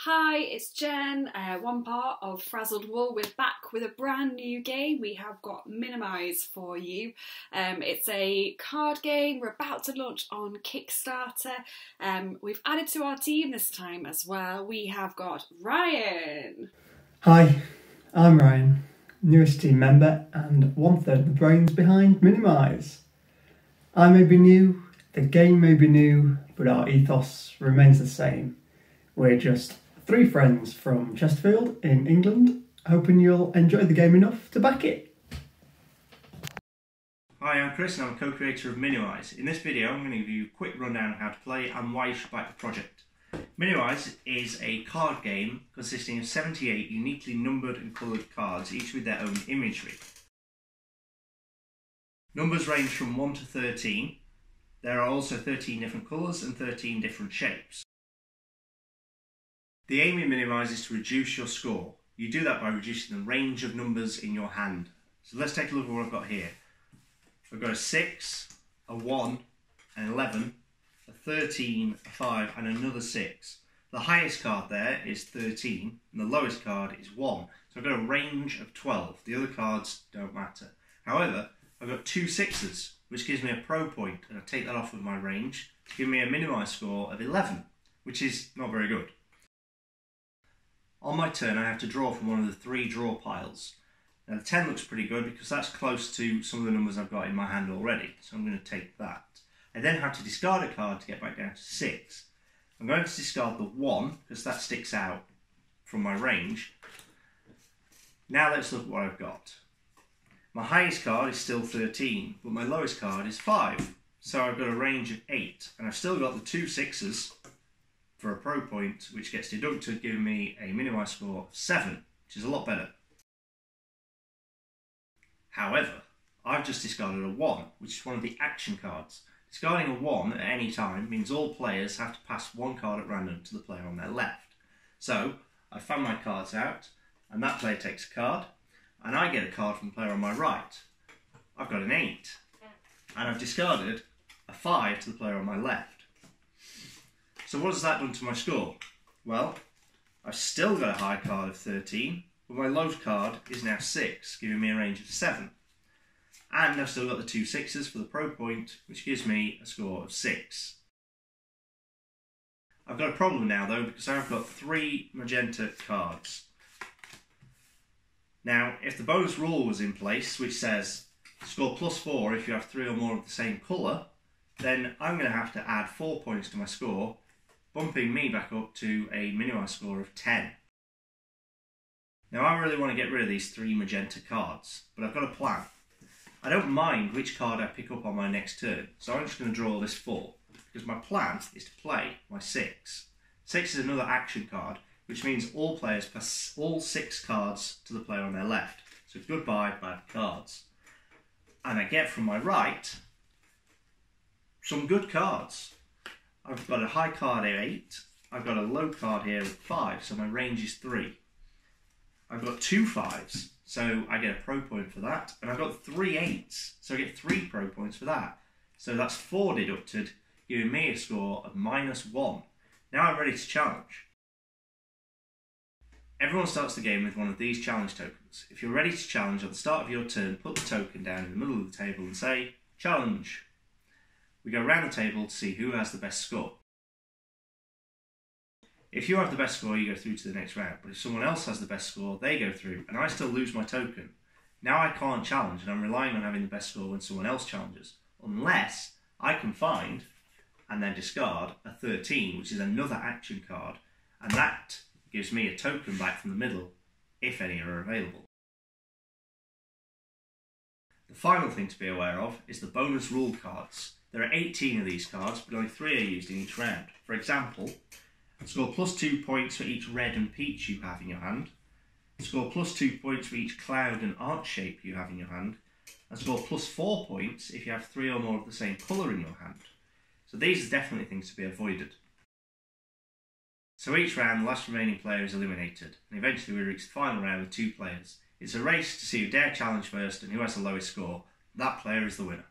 Hi, it's Jen, uh, one part of Frazzled Wool. We're back with a brand new game. We have got Minimize for you. Um, it's a card game. We're about to launch on Kickstarter. Um, we've added to our team this time as well. We have got Ryan. Hi, I'm Ryan, newest team member and one third of the brains behind Minimize. I may be new, the game may be new, but our ethos remains the same. We're just three friends from Chesterfield in England, hoping you'll enjoy the game enough to back it. Hi, I'm Chris and I'm a co-creator of Minimize. In this video I'm going to give you a quick rundown of how to play and why you should back the project. Minimize is a card game consisting of 78 uniquely numbered and coloured cards, each with their own imagery. Numbers range from 1 to 13. There are also 13 different colours and 13 different shapes. The aim in Minimize is to reduce your score. You do that by reducing the range of numbers in your hand. So let's take a look at what I've got here. I've got a 6, a 1, an 11, a 13, a 5 and another 6. The highest card there is 13 and the lowest card is 1. So I've got a range of 12. The other cards don't matter. However, I've got two sixes, which gives me a pro point, and I take that off of my range to give me a minimised score of 11, which is not very good. On my turn, I have to draw from one of the three draw piles. Now the 10 looks pretty good because that's close to some of the numbers I've got in my hand already, so I'm going to take that. I then have to discard a card to get back down to 6. I'm going to discard the 1 because that sticks out from my range. Now let's look at what I've got. My highest card is still 13, but my lowest card is 5. So I've got a range of 8, and I've still got the two sixes for a pro point, which gets deducted, giving me a minimised score of 7, which is a lot better. However, I've just discarded a 1, which is one of the action cards. Discarding a 1 at any time means all players have to pass one card at random to the player on their left. So, I found my cards out, and that player takes a card, and I get a card from the player on my right. I've got an 8, and I've discarded a 5 to the player on my left. So what has that done to my score? Well, I've still got a high card of 13, but my low card is now 6, giving me a range of 7. And I've still got the two sixes for the pro point, which gives me a score of 6. I've got a problem now though, because I've got three magenta cards. Now, if the bonus rule was in place, which says score plus 4 if you have three or more of the same colour, then I'm going to have to add 4 points to my score bumping me back up to a minimised score of 10. Now I really want to get rid of these three magenta cards, but I've got a plan. I don't mind which card I pick up on my next turn, so I'm just going to draw this 4, because my plan is to play my 6. 6 is another action card, which means all players pass all 6 cards to the player on their left. So goodbye bad cards. And I get from my right some good cards. I've got a high card here, 8. I've got a low card here, 5, so my range is 3. I've got two 5s, so I get a pro point for that. And I've got three 8s, so I get 3 pro points for that. So that's 4 deducted, giving me a score of minus 1. Now I'm ready to challenge. Everyone starts the game with one of these challenge tokens. If you're ready to challenge at the start of your turn, put the token down in the middle of the table and say, Challenge. We go around the table to see who has the best score. If you have the best score, you go through to the next round. But if someone else has the best score, they go through, and I still lose my token. Now I can't challenge, and I'm relying on having the best score when someone else challenges. Unless I can find and then discard a 13, which is another action card, and that gives me a token back from the middle, if any are available. The final thing to be aware of is the bonus rule cards. There are 18 of these cards, but only 3 are used in each round. For example, score plus 2 points for each red and peach you have in your hand, score plus 2 points for each cloud and arch shape you have in your hand, and score plus 4 points if you have 3 or more of the same colour in your hand. So these are definitely things to be avoided. So each round, the last remaining player is eliminated, and eventually we reach the final round with two players. It's a race to see who dare challenge first and who has the lowest score. That player is the winner.